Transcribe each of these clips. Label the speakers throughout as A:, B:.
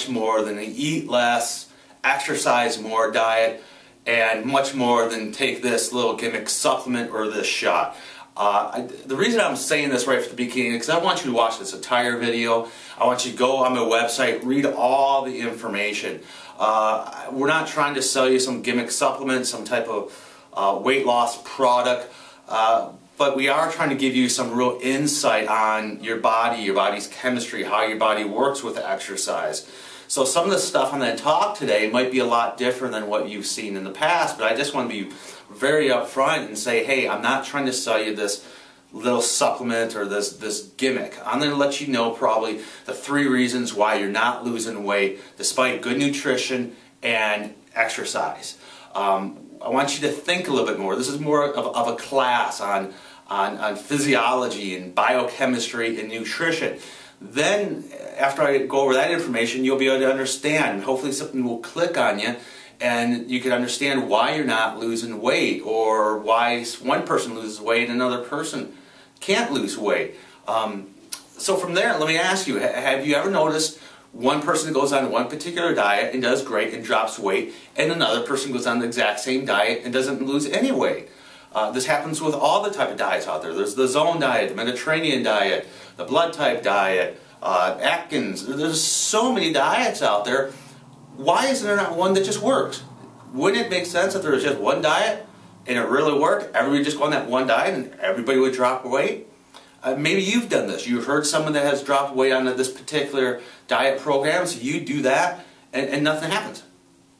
A: Much more than an eat less, exercise more diet, and much more than take this little gimmick supplement or this shot. Uh, I, the reason I'm saying this right from the beginning is because I want you to watch this entire video. I want you to go on my website, read all the information. Uh, we're not trying to sell you some gimmick supplement, some type of uh, weight loss product. Uh, but we are trying to give you some real insight on your body, your body's chemistry, how your body works with exercise. So some of the stuff I'm going to talk today might be a lot different than what you've seen in the past, but I just want to be very upfront and say, hey, I'm not trying to sell you this little supplement or this, this gimmick. I'm going to let you know probably the three reasons why you're not losing weight despite good nutrition and exercise. Um, I want you to think a little bit more. This is more of, of a class on on, on physiology and biochemistry and nutrition. Then, after I go over that information, you'll be able to understand. Hopefully, something will click on you and you can understand why you're not losing weight or why one person loses weight and another person can't lose weight. Um, so, from there, let me ask you have you ever noticed one person goes on one particular diet and does great and drops weight, and another person goes on the exact same diet and doesn't lose any weight? Uh, this happens with all the type of diets out there. There's the zone diet, the Mediterranean diet, the blood type diet, uh, Atkins. There's so many diets out there. Why isn't there not one that just works? Wouldn't it make sense if there was just one diet and it really worked? Everybody just go on that one diet and everybody would drop weight? Uh, maybe you've done this. You've heard someone that has dropped weight on this particular diet program, so you do that and, and nothing happens.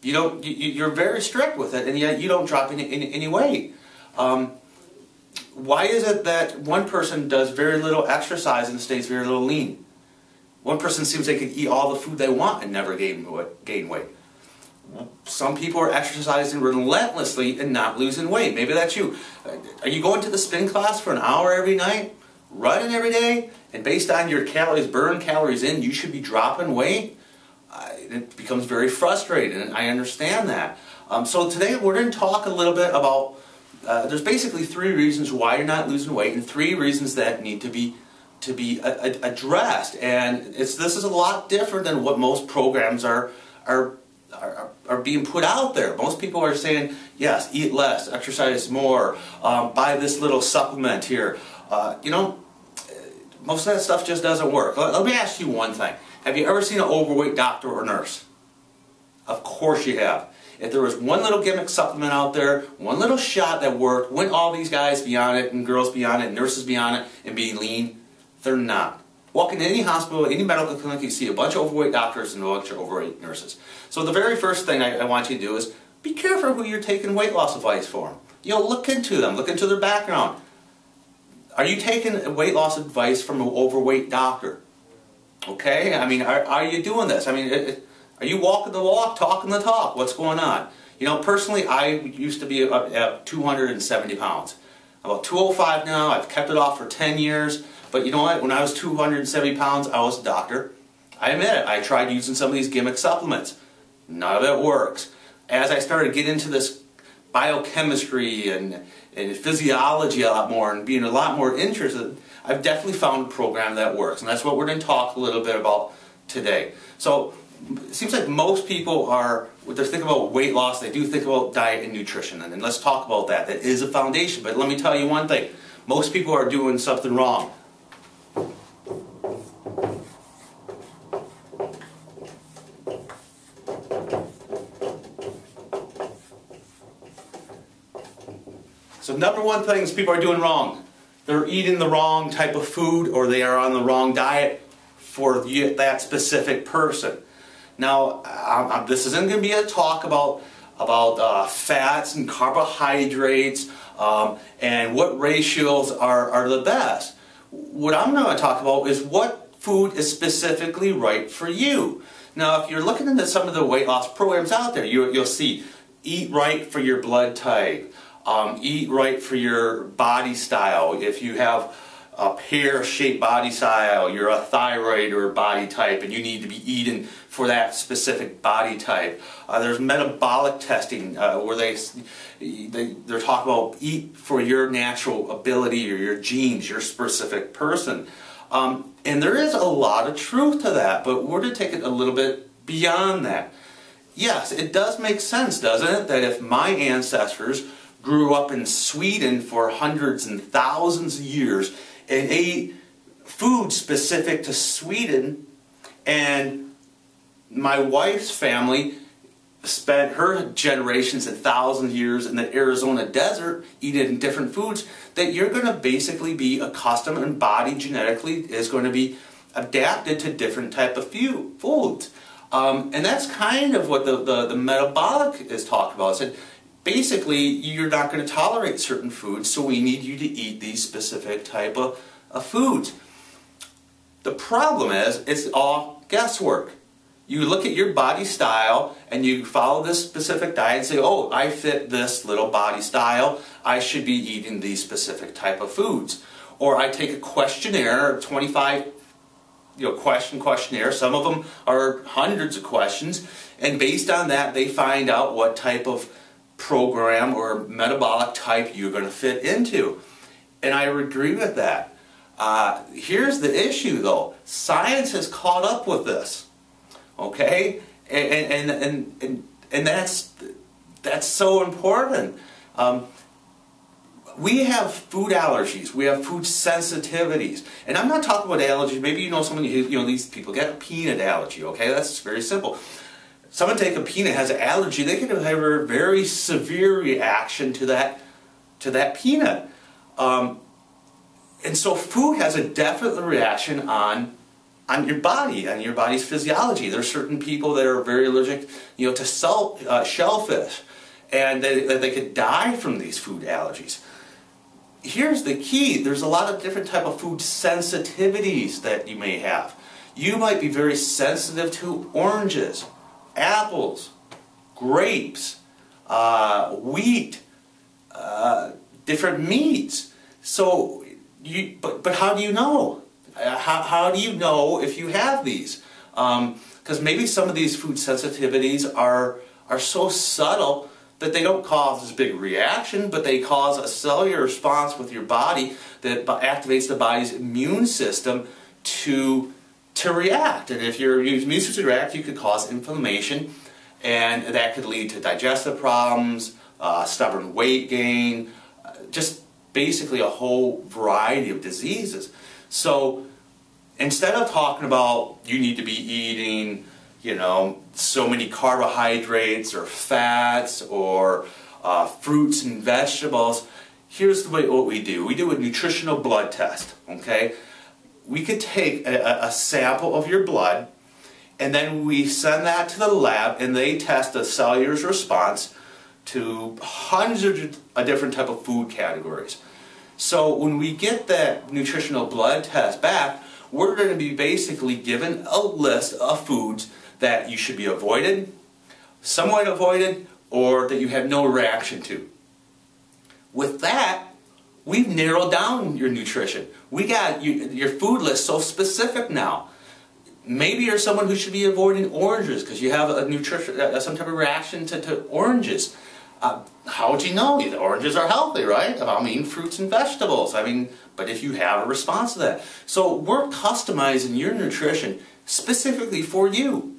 A: You don't, you, are very strict with it, and yet you don't drop any, any, any weight. Um, why is it that one person does very little exercise and stays very little lean? One person seems they can eat all the food they want and never gain, gain weight. Some people are exercising relentlessly and not losing weight. Maybe that's you. Are you going to the spin class for an hour every night, running every day, and based on your calories burned, calories in, you should be dropping weight? Uh, it becomes very frustrating, and I understand that. Um, so today we're going to talk a little bit about uh, there's basically three reasons why you're not losing weight and three reasons that need to be to be a, a, addressed and it's this is a lot different than what most programs are are are, are being put out there. Most people are saying, yes, eat less, exercise more, um, buy this little supplement here. Uh, you know, most of that stuff just doesn't work. Let, let me ask you one thing. Have you ever seen an overweight doctor or nurse? Of course you have. If there was one little gimmick supplement out there, one little shot that worked, wouldn't all these guys be on it and girls be on it and nurses be on it and be lean? They're not. Walk into any hospital, any medical clinic, you see a bunch of overweight doctors and a bunch of overweight nurses. So the very first thing I, I want you to do is be careful who you're taking weight loss advice for. You know, look into them, look into their background. Are you taking weight loss advice from an overweight doctor? Okay, I mean, are, are you doing this? I mean, it, it, are you walking the walk, talking the talk? What's going on? You know, personally, I used to be at 270 pounds. I'm about 205 now. I've kept it off for 10 years. But you know what? When I was 270 pounds, I was a doctor. I admit it. I tried using some of these gimmick supplements. None of it works. As I started to get into this biochemistry and, and physiology a lot more and being a lot more interested, I've definitely found a program that works. And that's what we're going to talk a little bit about today. So it seems like most people are, when they think about weight loss, they do think about diet and nutrition. And, let's talk about that. That is a foundation. But let me tell you one thing. Most people are doing something wrong. So number one things people are doing wrong. They're eating the wrong type of food or they are on the wrong diet for that specific person. Now, um, um, this isn't going to be a talk about about uh, fats and carbohydrates um, and what ratios are, are the best. What I'm going to talk about is what food is specifically right for you. Now, if you're looking into some of the weight loss programs out there, you, will see eat right for your blood type, um, eat right for your body style. If you have a pear-shaped body style, you're a thyroid or body type, and you need to be eating for that specific body type. Uh, there's metabolic testing uh, where they, they they're talking about eat for your natural ability or your genes, your specific person. Um, And there is a lot of truth to that, but we're to take it a little bit beyond that. Yes, it does make sense, doesn't it, that if my ancestors grew up in Sweden for hundreds and thousands of years and ate food specific to Sweden, and my wife's family spent her generations and thousands of years in the Arizona desert eating different foods, that you're going to basically be accustomed and body genetically is going to be adapted to different type of foods. Um, and that's kind of what the, the, the metabolic is talking about. It basically, you're not going to tolerate certain foods, so we need you to eat these specific type of, of foods. The problem is, it's all guesswork. You look at your body style and you follow this specific diet and say, oh, I fit this little body style. I should be eating these specific type of foods. Or I take a questionnaire, 25 you know, question questionnaire. Some of them are hundreds of questions. And based on that, they find out what type of program or metabolic type you're going to fit into. And I agree with that. Uh, here's the issue though. Science has caught up with this. Okay? And, and, and, and, and that's, that's so important. Um, we have food allergies, we have food sensitivities. And I'm not talking about allergies, maybe you know someone, who, you know, these people get a peanut allergy, okay? That's very simple. Someone take a peanut, has an allergy, they can have a very severe reaction to that, to that peanut. Um, and so food has a definite reaction on on your body, on your body's physiology. There are certain people that are very allergic, you know, to salt, uh, shellfish, and they, they could die from these food allergies. Here's the key. There's a lot of different type of food sensitivities that you may have. You might be very sensitive to oranges, apples, grapes, uh, wheat, uh, different meats. So, you, but, but how do you know? Uh, how, how do you know if you have these? Because um, maybe some of these food sensitivities are, are so subtle that they don't cause this big reaction, but they cause a cellular response with your body that activates the body's immune system to, to react. And if your immune system reacts, you could cause inflammation, and that could lead to digestive problems, uh, stubborn weight gain, uh, just basically a whole variety of diseases. So instead of talking about you need to be eating, you know, so many carbohydrates or fats or uh, fruits and vegetables, here's the way what we do. We do a nutritional blood test, okay? We could take a, a sample of your blood and then we send that to the lab and they test the cellular response to hundreds of different type of food categories. So when we get that nutritional blood test back, we're going to be basically given a list of foods that you should be avoided, somewhat avoided, or that you have no reaction to. With that, we've narrowed down your nutrition. We got you, your food list so specific now. Maybe you're someone who should be avoiding oranges because you have a nutrition, uh, some type of reaction to, to oranges. Uh, how would you know? The oranges are healthy, right? I mean, fruits and vegetables. I mean, but if you have a response to that. So we're customizing your nutrition specifically for you.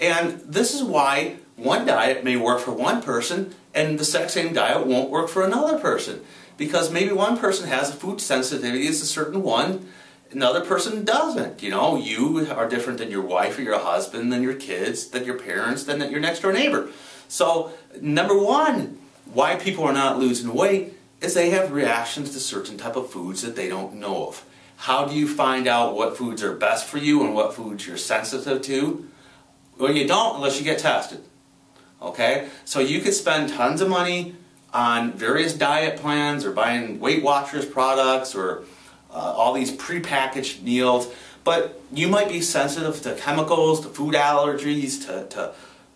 A: And this is why one diet may work for one person and the sex same diet won't work for another person. Because maybe one person has a food sensitivity, it's a certain one, another person doesn't. You know, you are different than your wife or your husband, than your kids, than your parents, than your next door neighbor. So, number one, why people are not losing weight is they have reactions to certain type of foods that they don't know of. How do you find out what foods are best for you and what foods you're sensitive to? Well, you don't unless you get tested. Okay? So you could spend tons of money on various diet plans or buying Weight Watchers products or uh, all these prepackaged meals, but you might be sensitive to chemicals, to food allergies, to, to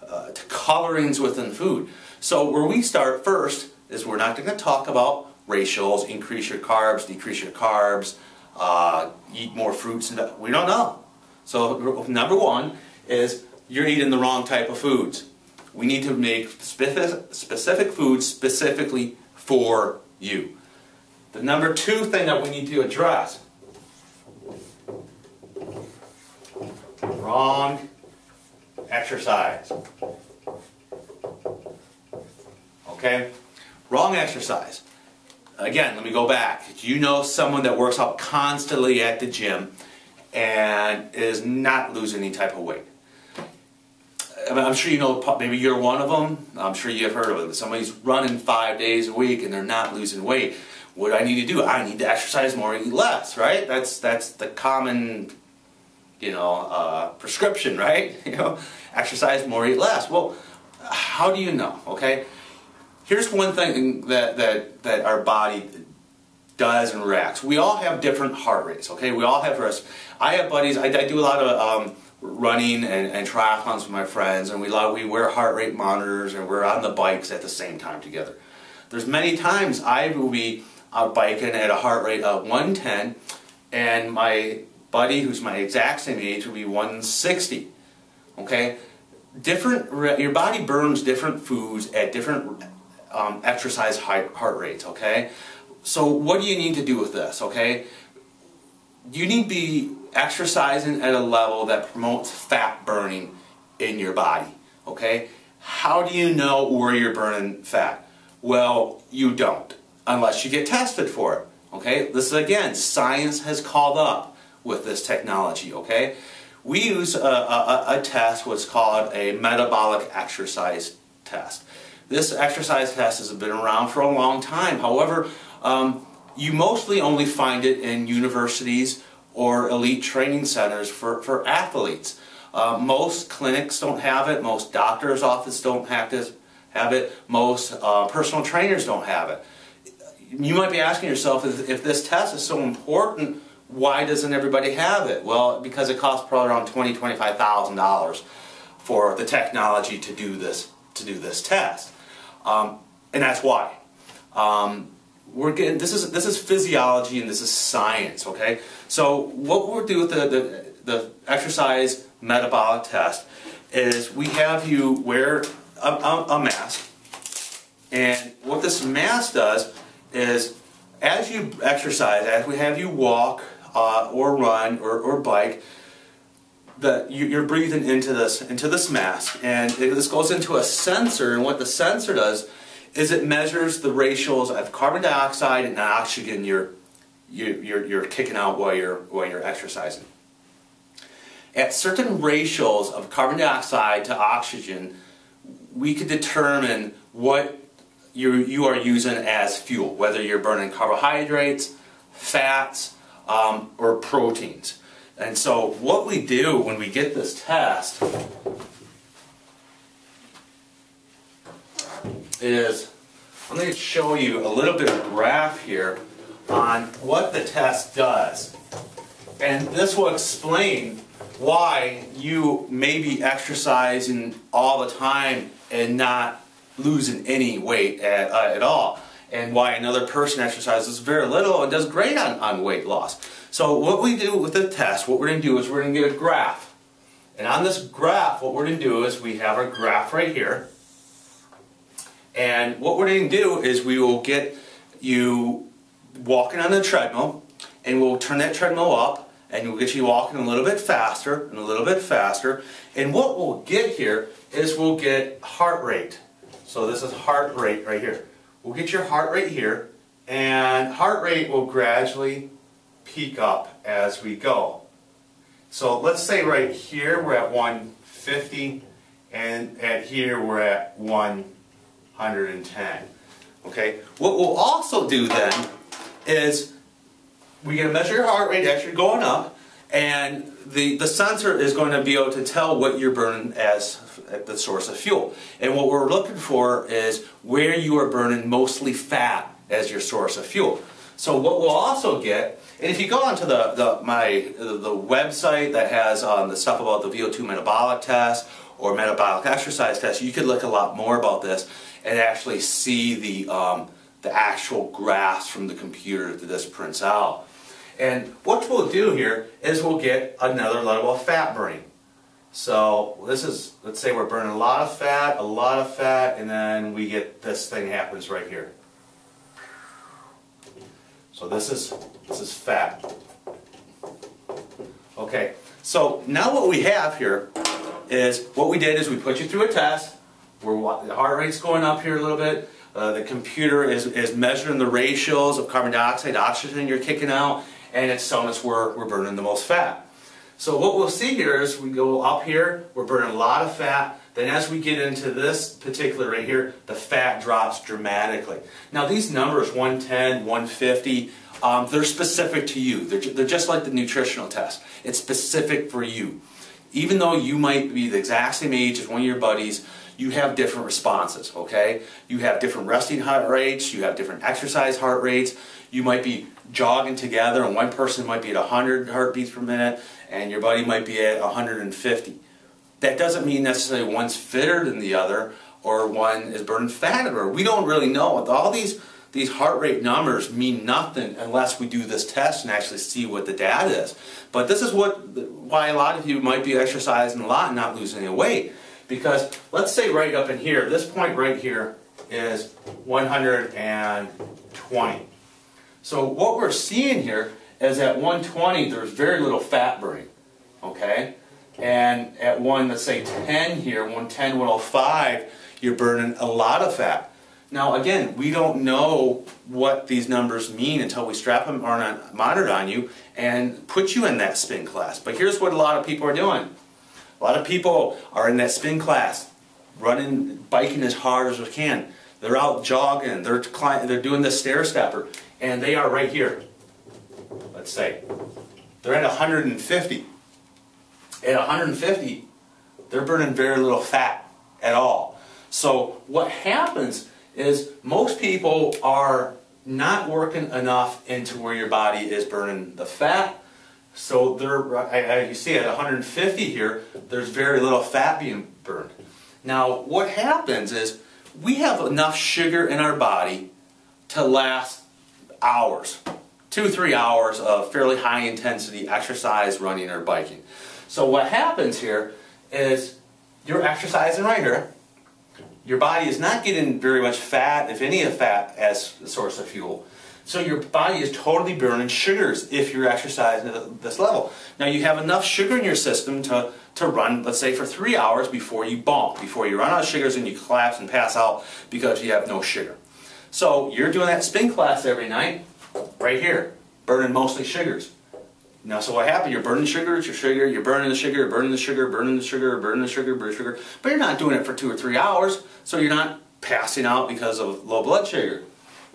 A: uh, to colorings within food. So where we start first is we're not going to talk about ratios, increase your carbs, decrease your carbs, uh, eat more fruits, and we don't know. So number one is you're eating the wrong type of foods. We need to make specific, foods specifically for you. The number two thing that we need to address wrong exercise. Okay? Wrong exercise. Again, let me go back. Do you know someone that works out constantly at the gym and is not losing any type of weight? I I'm sure you know, maybe you're one of them. I'm sure you've heard of it. Somebody's running five days a week and they're not losing weight. What do I need to do? I need to exercise more, eat less, right? That's that's the common, you know, uh, prescription, right? You know, exercise more, eat less. Well, how do you know? Okay, here's one thing that that that our body does and reacts. We all have different heart rates. Okay, we all have risks. I have buddies. I, I do a lot of. Um, running and, and triathlons with my friends, and we love, we wear heart rate monitors, and we're on the bikes at the same time together. There's many times I will be out biking at a heart rate of 110, and my buddy, who's my exact same age, will be 160. Okay, different. Your body burns different foods at different um, exercise heart rates. Okay, so what do you need to do with this? Okay, you need to be exercising at a level that promotes fat burning in your body. Okay? How do you know where you're burning fat? Well, you don't unless you get tested for it. Okay? This is again, science has called up with this technology. Okay? We use a, a, a test, what's called a metabolic exercise test. This exercise test has been around for a long time. However, um, you mostly only find it in universities or elite training centers for, for athletes. Uh, most clinics don't have it, most doctors' offices don't have, this, have it, most uh, personal trainers don't have it. You might be asking yourself, if, if this test is so important, why doesn't everybody have it? Well, because it costs probably around twenty, twenty-five thousand dollars for the technology to do this to do this test, um, and that's why. Um, we're getting this is this is physiology and this is science okay? So what we'll do with the, the, the exercise metabolic test is we have you wear a, a, a mask. And what this mask does is as you exercise as we have you walk uh, or run or, or bike that you, are breathing into this into this mask. And this goes into a sensor and what the sensor does is it measures the ratios of carbon dioxide and oxygen you're, you're, you're kicking out while you're, while you're exercising. At certain ratios of carbon dioxide to oxygen, we could determine what you, you are using as fuel, whether you're burning carbohydrates, fats, um, or proteins. And so what we do when we get this test is I'm going to show you a little bit of graph here on what the test does. And this will explain why you may be exercising all the time and not losing any weight at, uh, at all. And why another person exercises very little and does great on, on weight loss. So what we do with the test, what we're going to do is we're going to get a graph. And on this graph, what we're going to do is we have our graph right here. And what we're going to do is we will get you walking on the treadmill and we'll turn that treadmill up and we'll get you walking a little bit faster and a little bit faster. And what we'll get here is we'll get heart rate. So this is heart rate right here. We'll get your heart rate here and heart rate will gradually peak up as we go. So let's say right here we're at 150 and at here we're at 1 110. Okay, what we'll also do then is we're going to measure your heart rate as you're going up, and the, the sensor is going to be able to tell what you're burning as the source of fuel. And what we're looking for is where you are burning mostly fat as your source of fuel. So what we'll also get, and if you go onto the, the my the website that has um, the stuff about the VO2 metabolic test or metabolic exercise test, you could look a lot more about this and actually see the, um, the actual graphs from the computer that this prints out. And what we'll do here is we'll get another level of fat burning. So this is, let's say we're burning a lot of fat, a lot of fat, and then we get this thing happens right here. So this is, this is fat. Okay, So now what we have here is what we did is we put you through a test. We're, the heart rate's going up here a little bit. Uh, the computer is, is measuring the ratios of carbon dioxide, oxygen you're kicking out, and it's telling us where we're burning the most fat. So what we'll see here is we go up here, we're burning a lot of fat, then as we get into this particular right here, the fat drops dramatically. Now these numbers, 110, 150, um, they're specific to you. They're, they're just like the nutritional test. It's specific for you. Even though you might be the exact same age as one of your buddies, you have different responses, okay? You have different resting heart rates, you have different exercise heart rates, you might be jogging together and one person might be at 100 heartbeats per minute and your buddy might be at 150. That doesn't mean necessarily one's fitter than the other or one is burning fatter. We don't really know. All these these heart rate numbers mean nothing unless we do this test and actually see what the data is. But this is what why a lot of you might be exercising a lot and not losing any weight. Because let's say right up in here, this point right here is 120. So what we're seeing here is at 120 there's very little fat burning. Okay? And at one, let's say 10 here, 110, 105, you're burning a lot of fat. Now again, we don't know what these numbers mean until we strap them on a monitor on you and put you in that spin class. But here's what a lot of people are doing. A lot of people are in that spin class, running, biking as hard as they can. They're out jogging, they're, they're doing the stair stepper, and they are right here. Let's say. They're at 150. At 150, they're burning very little fat at all. So what happens is most people are not working enough into where your body is burning the fat. So they're, you see at 150 here, there's very little fat being burned. Now what happens is we have enough sugar in our body to last hours, two, three hours of fairly high intensity exercise, running or biking. So what happens here is you're exercising right here, your body is not getting very much fat, if any of fat, as a source of fuel. So your body is totally burning sugars if you're exercising at this level. Now you have enough sugar in your system to, to run, let's say, for three hours before you bonk, before you run out of sugars and you collapse and pass out because you have no sugar. So you're doing that spin class every night, right here, burning mostly sugars. Now, so what happened? You're burning sugars, your sugar, you're burning the sugar, burning the sugar, burning the sugar, burning the sugar, burning the sugar, but you're not doing it for two or three hours, so you're not passing out because of low blood sugar.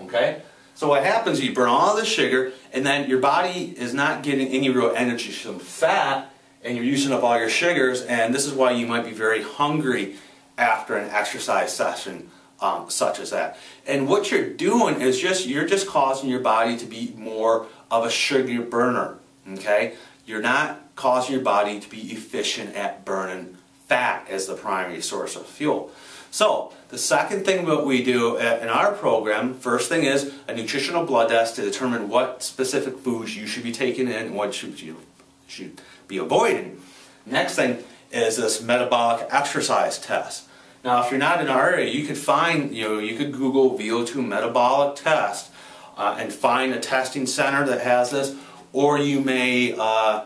A: Okay? So what happens, is you burn all the sugar, and then your body is not getting any real energy from fat, and you're using up all your sugars, and this is why you might be very hungry after an exercise session um, such as that. And what you're doing is just, you're just causing your body to be more of a sugar burner. Okay? You're not causing your body to be efficient at burning fat as the primary source of fuel. So, the second thing that we do in our program, first thing is a nutritional blood test to determine what specific foods you should be taking in and what should you should be avoiding. Next thing is this metabolic exercise test. Now, if you're not in our area, you could find, you know, you could Google VO2 metabolic test uh, and find a testing center that has this, or you may uh,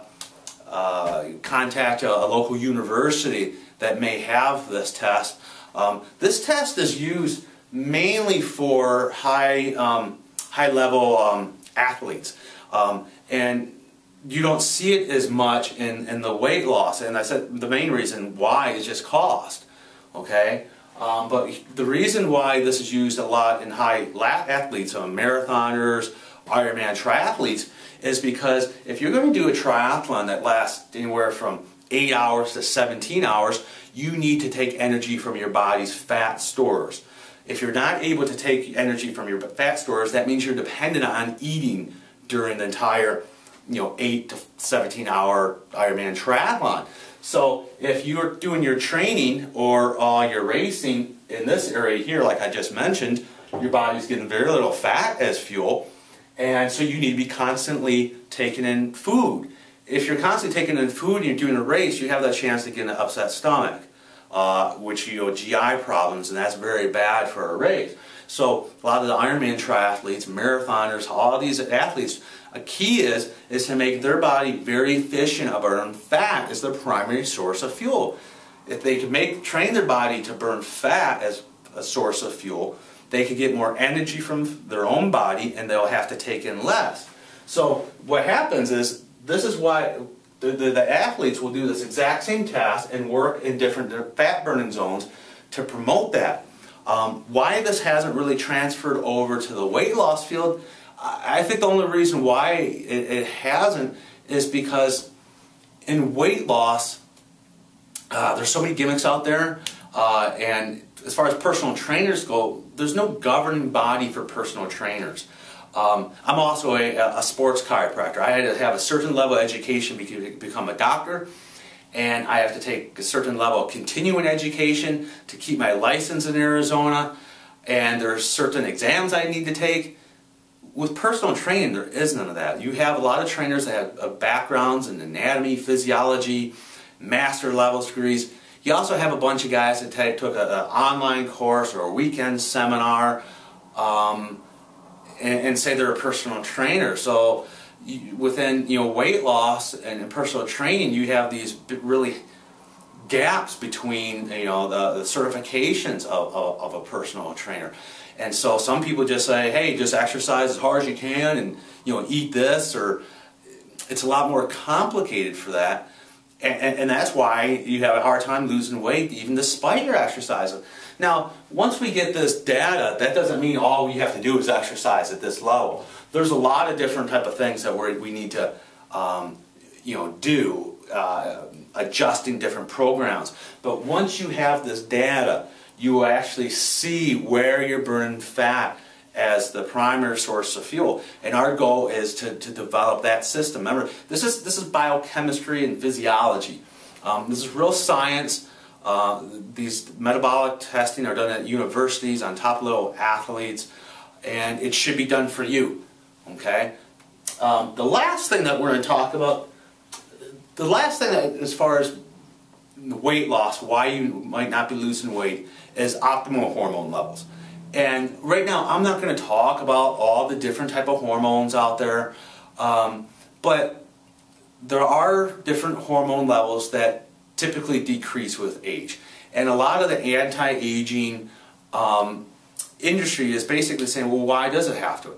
A: uh, contact a, a, local university that may have this test. Um, this test is used mainly for high, um, high level um, athletes. Um, and you don't see it as much in, in the weight loss. And I said the main reason why is just cost. Okay? Um, but the reason why this is used a lot in high athletes, um, marathoners, Ironman triathletes, is because if you're going to do a triathlon that lasts anywhere from 8 hours to 17 hours, you need to take energy from your body's fat stores. If you're not able to take energy from your fat stores, that means you're dependent on eating during the entire you know, 8 to 17 hour Ironman triathlon. So if you're doing your training or uh, your racing in this area here, like I just mentioned, your body's getting very little fat as fuel. And so you need to be constantly taking in food. If you're constantly taking in food and you're doing a race, you have that chance to get an upset stomach, uh, which you know GI problems, and that's very bad for a race. So a lot of the Ironman triathletes, marathoners, all these athletes, a key is is to make their body very efficient of burn fat as their primary source of fuel. If they can make train their body to burn fat as a source of fuel, they can get more energy from their own body and they'll have to take in less. So what happens is this is why the, the, the, athletes will do this exact same task and work in different fat burning zones to promote that. Um, why this hasn't really transferred over to the weight loss field, I think the only reason why it, it hasn't is because in weight loss, uh, there's so many gimmicks out there, uh, and as far as personal trainers go, there's no governing body for personal trainers. Um, I'm also a, a, sports chiropractor. I had to have a certain level of education to become a doctor, and I have to take a certain level of continuing education to keep my license in Arizona, and there are certain exams I need to take. With personal training, there is none of that. You have a lot of trainers that have backgrounds in anatomy, physiology, master level degrees. You also have a bunch of guys that took an online course or a weekend seminar. Um, and, and say they're a personal trainer. So within you know weight loss and personal training, you have these really gaps between you know the, the certifications of, of, of, a personal trainer. And so some people just say, hey, just exercise as hard as you can and you know eat this or it's a lot more complicated for that. And, and, and that's why you have a hard time losing weight even despite your exercising. Now, once we get this data, that doesn't mean all we have to do is exercise at this level. There's a lot of different type of things that we we need to, um, you know, do, uh, adjusting different programs. But once you have this data, you will actually see where you're burning fat as the primary source of fuel. And our goal is to, to develop that system. Remember, this is, this is biochemistry and physiology. Um, this is real science. Uh, these metabolic testing are done at universities on top level athletes, and it should be done for you. Okay. Um, the last thing that we're going to talk about, the last thing that, as far as weight loss, why you might not be losing weight, is optimal hormone levels. And right now, I'm not going to talk about all the different type of hormones out there, um, but there are different hormone levels that typically decrease with age. And a lot of the anti-aging um, industry is basically saying, well, why does it have to?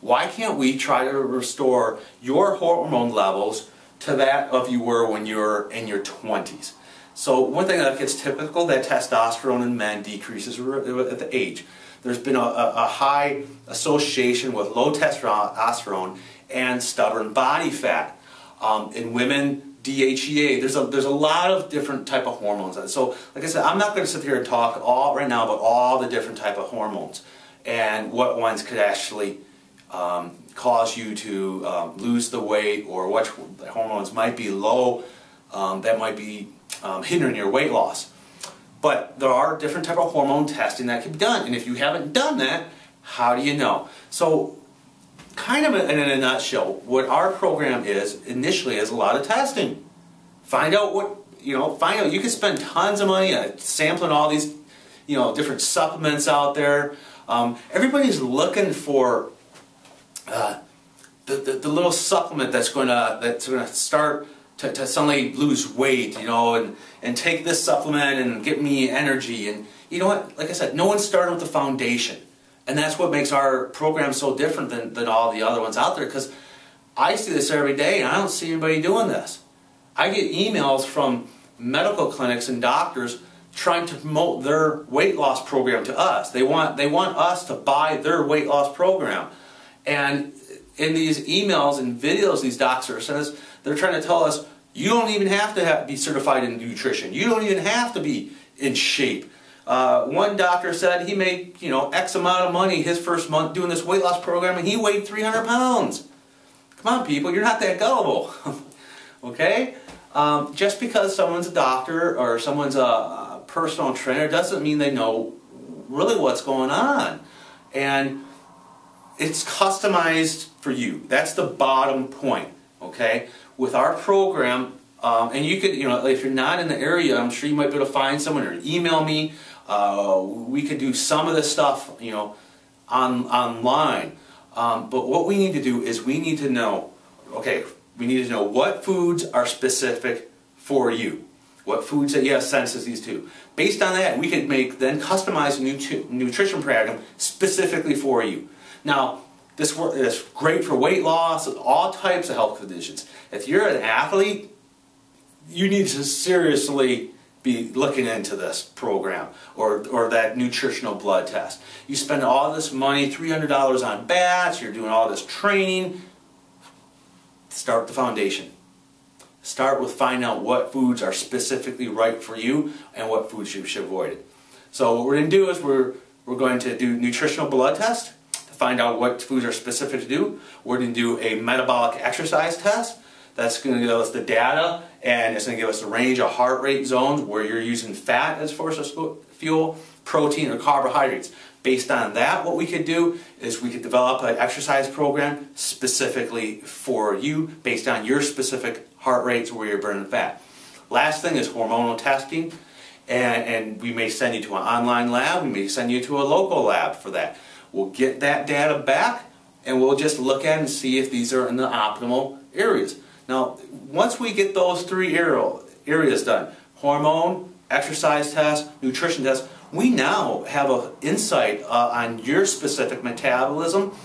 A: Why can't we try to restore your hormone levels to that of you were when you were in your 20s? So one thing that gets typical, that testosterone in men decreases at the age. There's been a, a high association with low testosterone and stubborn body fat. Um, in women, DHEA. There's a there's a lot of different type of hormones. So, like I said, I'm not going to sit here and talk all right now about all the different type of hormones and what ones could actually um, cause you to um, lose the weight or what hormones might be low um, that might be um, hindering your weight loss. But there are different type of hormone testing that can be done, and if you haven't done that, how do you know? So kind of in a nutshell, what our program is initially is a lot of testing. Find out what, you know, find out, you can spend tons of money sampling all these, you know, different supplements out there. Um, everybody's looking for uh, the, the, the, little supplement that's going to that's going to start to, to suddenly lose weight, you know, and, and take this supplement and get me energy. And you know what? Like I said, no one's starting with the foundation. And that's what makes our program so different than, than all the other ones out there because I see this every day and I don't see anybody doing this. I get emails from medical clinics and doctors trying to promote their weight loss program to us. They want, they want us to buy their weight loss program. And in these emails and videos these doctors send us, they're trying to tell us, you don't even have to have, be certified in nutrition. You don't even have to be in shape. Uh, one doctor said he made, you know, X amount of money his first month doing this weight loss program and he weighed 300 pounds. Come on, people, you're not that gullible. okay? Um, just because someone's a doctor or someone's a, personal trainer doesn't mean they know really what's going on. And it's customized for you. That's the bottom point, okay? With our program, um, and you could, you know, if you're not in the area, I'm sure you might be able to find someone or email me uh, we could do some of this stuff, you know, on online. Um, but what we need to do is we need to know, okay, we need to know what foods are specific for you. What foods that you have sensitivities to. Based on that, we can make then customize a nut nutrition program specifically for you. Now, this is great for weight loss, all types of health conditions. If you're an athlete, you need to seriously be looking into this program or, or that nutritional blood test. You spend all this money, $300 on bats, you're doing all this training, start the foundation. Start with finding out what foods are specifically right for you and what foods you should avoid. So what we're going to do is we're, we're going to do nutritional blood test to find out what foods are specific to do. We're going to do a metabolic exercise test. That's going to give us the data and it's going to give us a range of heart rate zones where you're using fat as source of fuel, protein, or carbohydrates. Based on that, what we could do is we could develop an exercise program specifically for you based on your specific heart rates where you're burning fat. Last thing is hormonal testing, and, and we may send you to an online lab, we may send you to a local lab for that. We'll get that data back, and we'll just look at and see if these are in the optimal areas. Now, once we get those three areas done, hormone, exercise test, nutrition test, we now have an insight uh, on your specific metabolism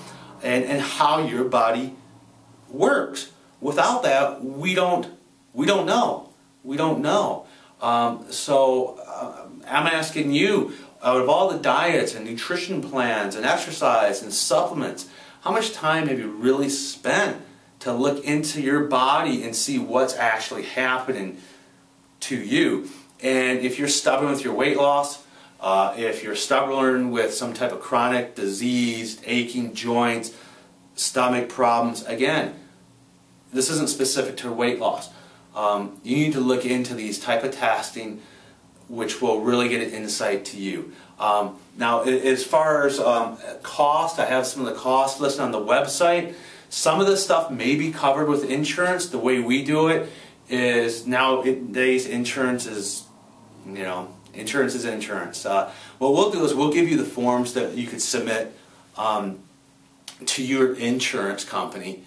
A: and, and how your body works. Without that, we don't, we don't know. We don't know. Um, so uh, I'm asking you, out of all the diets and nutrition plans and exercise and supplements, how much time have you really spent to look into your body and see what's actually happening to you? And if you're stubborn with your weight loss, uh, if you're stubborn with some type of chronic disease, aching joints, stomach problems, again, this isn't specific to weight loss. Um, you need to look into these type of testing which will really get an insight to you. Um, now, as far as um, cost, I have some of the costs listed on the website. Some of this stuff may be covered with insurance. The way we do it is nowadays insurance is, you know, Insurance is insurance. Uh, what we'll do is we'll give you the forms that you could submit um, to your insurance company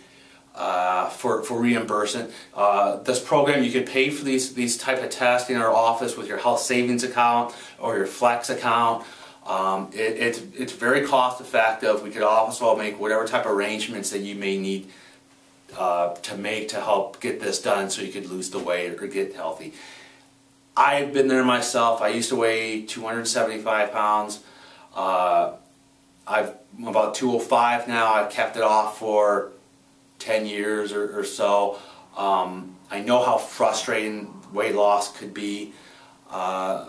A: uh, for, for reimbursement. Uh, this program, you could pay for these, these type of tests in our office with your health savings account or your flex account. Um, it, it's, it's very cost effective. We could also make whatever type of arrangements that you may need uh, to make to help get this done so you could lose the weight or get healthy. I've been there myself. I used to weigh 275 pounds. Uh, I've, I'm about 205 now. I've kept it off for 10 years or, or so. Um, I know how frustrating weight loss could be. Uh,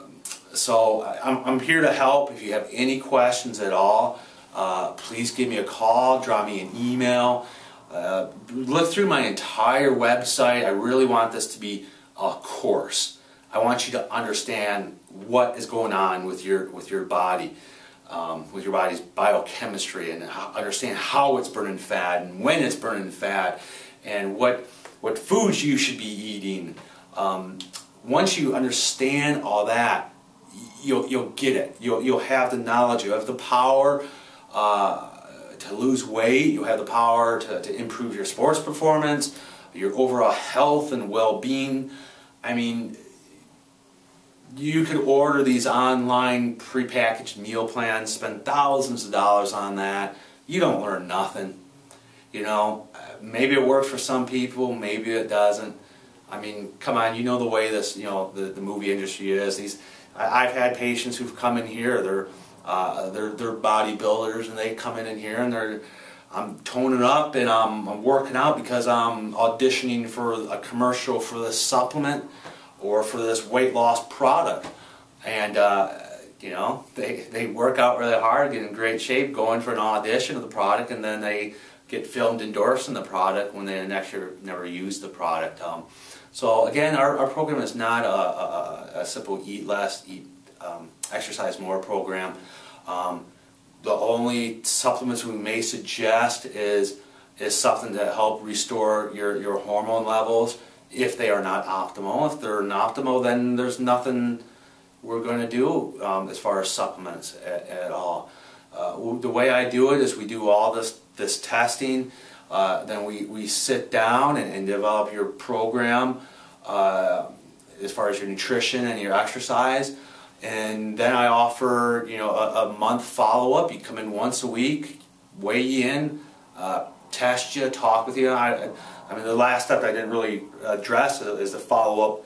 A: so I'm, I'm, here to help. If you have any questions at all, uh, please give me a call, drop me an email. Uh, look through my entire website. I really want this to be a course. I want you to understand what is going on with your with your body, um, with your body's biochemistry, and how, understand how it's burning fat and when it's burning fat, and what what foods you should be eating. Um, once you understand all that, you'll you'll get it. You'll you'll have the knowledge. You'll have the power. Uh, to lose weight, You'll have the power to, to improve your sports performance, your overall health and well-being. I mean, you could order these online prepackaged meal plans, spend thousands of dollars on that. You don't learn nothing. You know, maybe it works for some people, maybe it doesn't. I mean, come on, you know the way this, you know, the, the movie industry is. These, I, have had patients who've come in here, they're, uh, they're, they're bodybuilders, and they come in, in here and they're, I'm toning up and I'm, I'm working out because I'm auditioning for a commercial for this supplement or for this weight loss product. And, uh, you know, they, they work out really hard, get in great shape, going for an audition of the product, and then they get filmed endorsing the product when they never, never use the product. Um, so again, our, our program is not a, a, a simple eat less, eat, um, exercise more program. Um, the only supplements we may suggest is is something to help restore your, your hormone levels if they are not optimal. If they're not optimal, then there's nothing we're going to do um, as far as supplements at, at all. Uh, the way I do it is we do all this this testing. Uh, then we, we sit down and, and develop your program uh, as far as your nutrition and your exercise. And then I offer you know a, a month follow up. You come in once a week, weigh you in, uh, test you, talk with you. I, I mean the last step I didn't really address is the follow up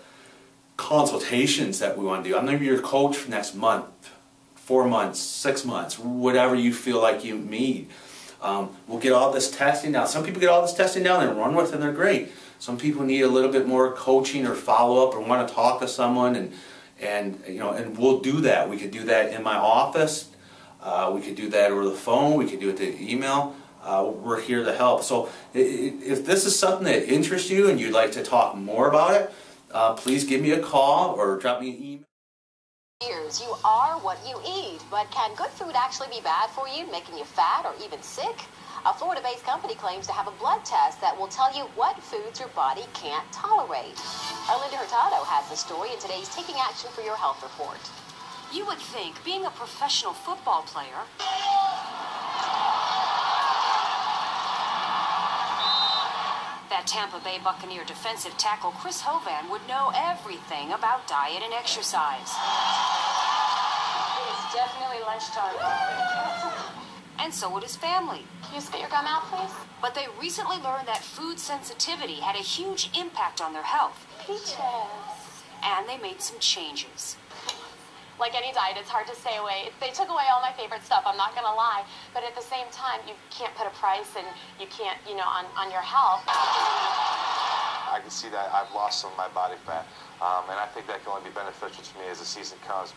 A: consultations that we want to do. I'm going to be your coach for next month, four months, six months, whatever you feel like you need. Um, we'll get all this testing down. Some people get all this testing down and run with it and they're great. Some people need a little bit more coaching or follow up or want to talk to someone and and you know and we'll do that. We could do that in my office. Uh, we could do that over the phone. We could do it to email. Uh, we're here to help. So if this is something that interests you and you'd like to talk more about it, uh, please give me a call or drop me an email.
B: Years, you are what you eat, but can good food actually be bad for you, making you fat or even sick? A Florida-based company claims to have a blood test that will tell you what foods your body can't tolerate. Our Linda Hurtado has the story in today's Taking Action for Your Health report.
C: You would think being a professional football player that Tampa Bay Buccaneer defensive tackle Chris Hovan would know everything about diet and exercise.
B: It is definitely lunchtime.
C: And so would his family.
B: Can you spit your gum out, please?
C: But they recently learned that food sensitivity had a huge impact on their health.
B: Peaches.
C: And they made some changes
B: like any diet, it's hard to stay away. They took away all my favorite stuff, I'm not going to lie. But at the same time, you can't put a price and you can't, you know, on, on your health.
D: I can see that I've lost some of my body fat. Um, and I think that can only be beneficial to me as the season comes.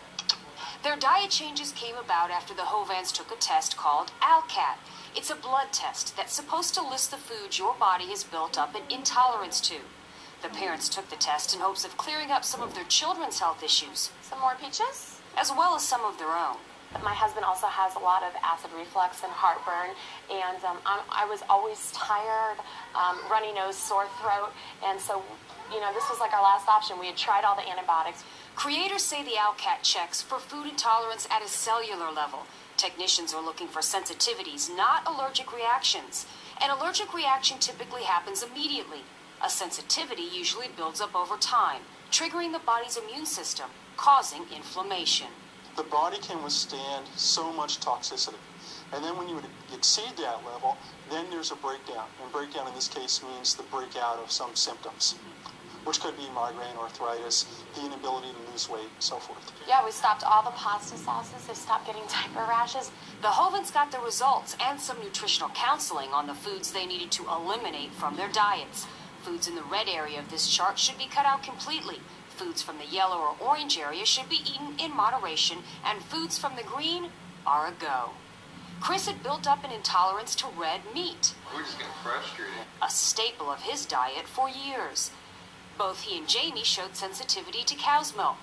C: Their diet changes came about after the Hovans took a test called ALCAT. It's a blood test that's supposed to list the foods your body has built up an intolerance to. The parents took the test in hopes of clearing up some of their children's health issues.
B: Some more peaches?
C: As well as some of their own.
B: My husband also has a lot of acid reflux and heartburn, and um, i was always tired, um, runny nose, sore throat, and so, you know, this was like our last option. We had tried all the antibiotics.
C: Creators say the ALCAT checks for food intolerance at a cellular level. Technicians are looking for sensitivities, not allergic reactions. An allergic reaction typically happens immediately, a sensitivity usually builds up over time, triggering the body's immune system, causing inflammation.
E: The body can withstand so much toxicity. And then when you exceed that level, then there's a breakdown. And breakdown in this case means the breakout of some symptoms, which could be migraine, arthritis, the inability to lose weight, and so forth.
B: Yeah, we stopped all the pasta sauces. They stopped getting diaper rashes.
C: The Hovans got the results and some nutritional counseling on the foods they needed to eliminate from their diets. Foods in the red area of this chart should be cut out completely. Foods from the yellow or orange area should be eaten in moderation, and foods from the green are a go. Chris had built up an intolerance to red meat.
D: We're just getting frustrated.
C: A staple of his diet for years. Both he and Jamie showed sensitivity to cow's milk.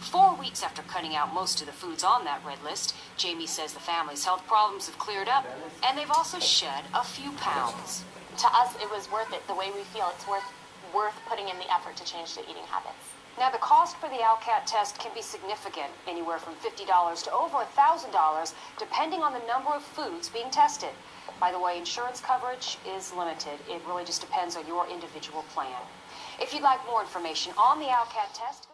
C: Four weeks after cutting out most of the foods on that red list, Jamie says the family's health problems have cleared up, and they've also shed a few pounds
B: to us, it was worth it. The way we feel, it's worth worth putting in the effort to change the eating habits.
C: Now, the cost for the ALCAT test can be significant, anywhere from $50 to over $1,000, depending on the number of foods being tested. By the way, insurance coverage is limited. It really just depends on your individual plan. If you'd like more information on the ALCAT test,